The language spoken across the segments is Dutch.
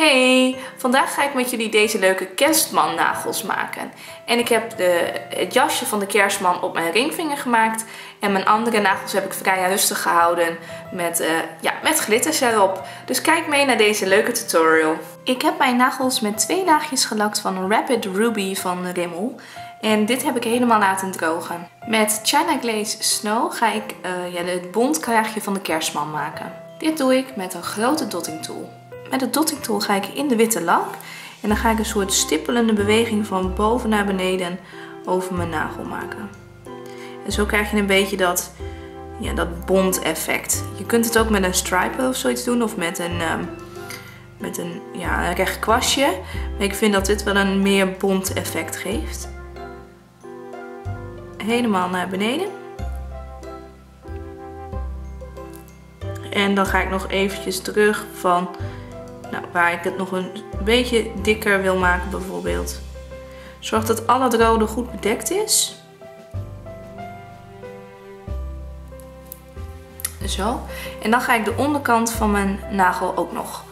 Hey, vandaag ga ik met jullie deze leuke kerstman nagels maken. En ik heb de, het jasje van de kerstman op mijn ringvinger gemaakt. En mijn andere nagels heb ik vrij rustig gehouden met, uh, ja, met glitters erop. Dus kijk mee naar deze leuke tutorial. Ik heb mijn nagels met twee laagjes gelakt van Rapid Ruby van Rimmel. En dit heb ik helemaal laten drogen. Met China Glaze Snow ga ik uh, ja, het bondkraagje van de kerstman maken. Dit doe ik met een grote dotting tool. Met de dotting tool ga ik in de witte lak. En dan ga ik een soort stippelende beweging van boven naar beneden over mijn nagel maken. En zo krijg je een beetje dat, ja, dat bond effect. Je kunt het ook met een striper of zoiets doen of met een, um, met een, ja, recht kwastje. Maar ik vind dat dit wel een meer bond effect geeft. Helemaal naar beneden. En dan ga ik nog eventjes terug van nou, waar ik het nog een beetje dikker wil maken bijvoorbeeld. Zorg dat al het rode goed bedekt is. Zo. En dan ga ik de onderkant van mijn nagel ook nog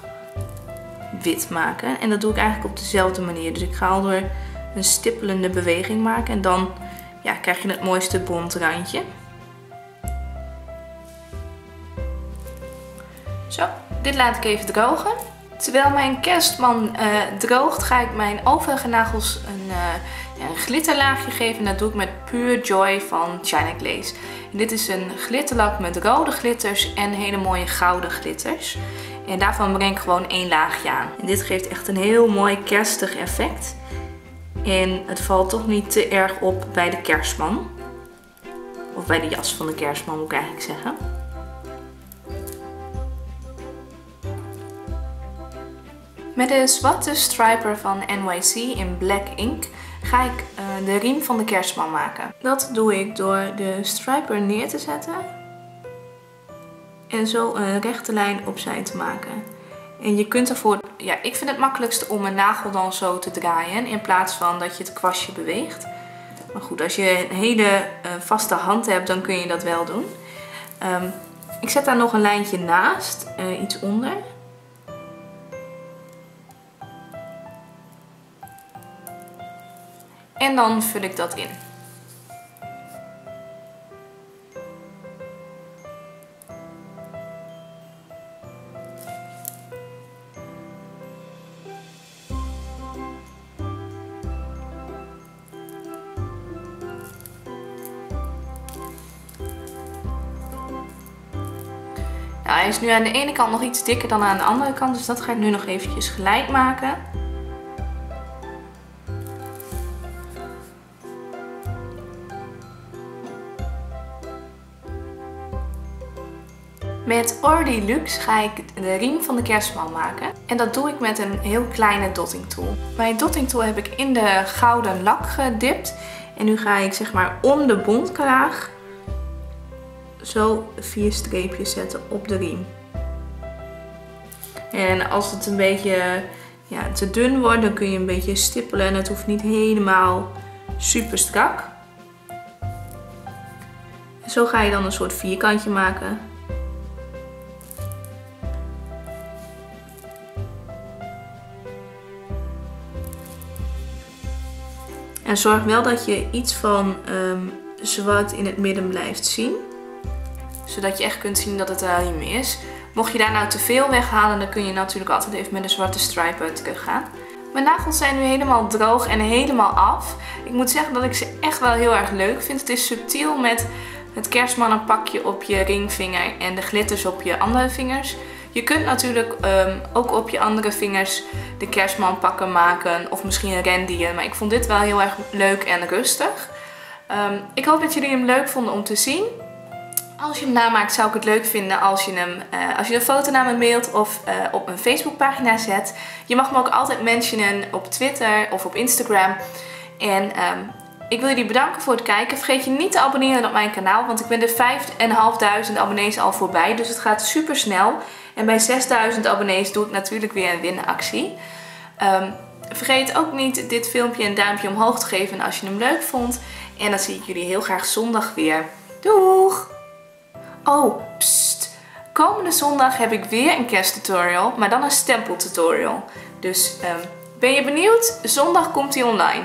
wit maken. En dat doe ik eigenlijk op dezelfde manier. Dus ik ga al door een stippelende beweging maken. En dan ja, krijg je het mooiste randje. Zo, dit laat ik even drogen. Terwijl mijn kerstman uh, droogt, ga ik mijn overige nagels een, uh, een, glitterlaagje geven. En dat doe ik met Pure Joy van China Glaze. Dit is een glitterlak met rode glitters en hele mooie gouden glitters. En daarvan breng ik gewoon één laagje aan. En dit geeft echt een heel mooi kerstig effect. En het valt toch niet te erg op bij de kerstman. Of bij de jas van de kerstman moet ik eigenlijk zeggen. Met de zwarte striper van NYC in Black Ink ga ik uh, de riem van de kerstman maken. Dat doe ik door de striper neer te zetten en zo een rechte lijn opzij te maken. En je kunt ervoor, ja ik vind het makkelijkst om een nagel dan zo te draaien in plaats van dat je het kwastje beweegt. Maar goed, als je een hele uh, vaste hand hebt dan kun je dat wel doen. Um, ik zet daar nog een lijntje naast, uh, iets onder. En dan vul ik dat in. Nou, hij is nu aan de ene kant nog iets dikker dan aan de andere kant, dus dat ga ik nu nog eventjes gelijk maken. Met Ordi Luxe ga ik de riem van de kerstman maken. En dat doe ik met een heel kleine dotting tool. Mijn dotting tool heb ik in de gouden lak gedipt. En nu ga ik zeg maar om de bondkraag zo vier streepjes zetten op de riem. En als het een beetje ja, te dun wordt, dan kun je een beetje stippelen. En het hoeft niet helemaal super strak. zo ga je dan een soort vierkantje maken. En zorg wel dat je iets van um, zwart in het midden blijft zien. Zodat je echt kunt zien dat het riem is. Mocht je daar nou te veel weghalen, dan kun je natuurlijk altijd even met een zwarte striper terug gaan. Mijn nagels zijn nu helemaal droog en helemaal af. Ik moet zeggen dat ik ze echt wel heel erg leuk vind. Het is subtiel met het kerstmannenpakje op je ringvinger en de glitters op je andere vingers. Je kunt natuurlijk um, ook op je andere vingers de kerstman pakken maken of misschien een rendier. Maar ik vond dit wel heel erg leuk en rustig. Um, ik hoop dat jullie hem leuk vonden om te zien. Als je hem namaakt zou ik het leuk vinden als je, hem, uh, als je een foto naar me mailt of uh, op mijn Facebookpagina zet. Je mag me ook altijd mentionen op Twitter of op Instagram. En um, ik wil jullie bedanken voor het kijken. Vergeet je niet te abonneren op mijn kanaal, want ik ben de 5.500 abonnees al voorbij. Dus het gaat super snel. En bij 6000 abonnees doe ik natuurlijk weer een winactie. Um, vergeet ook niet dit filmpje een duimpje omhoog te geven als je hem leuk vond. En dan zie ik jullie heel graag zondag weer. Doeg! Oh, pst! komende zondag heb ik weer een kersttutorial, maar dan een stempeltutorial. Dus ehm, ben je benieuwd? Zondag komt hij online.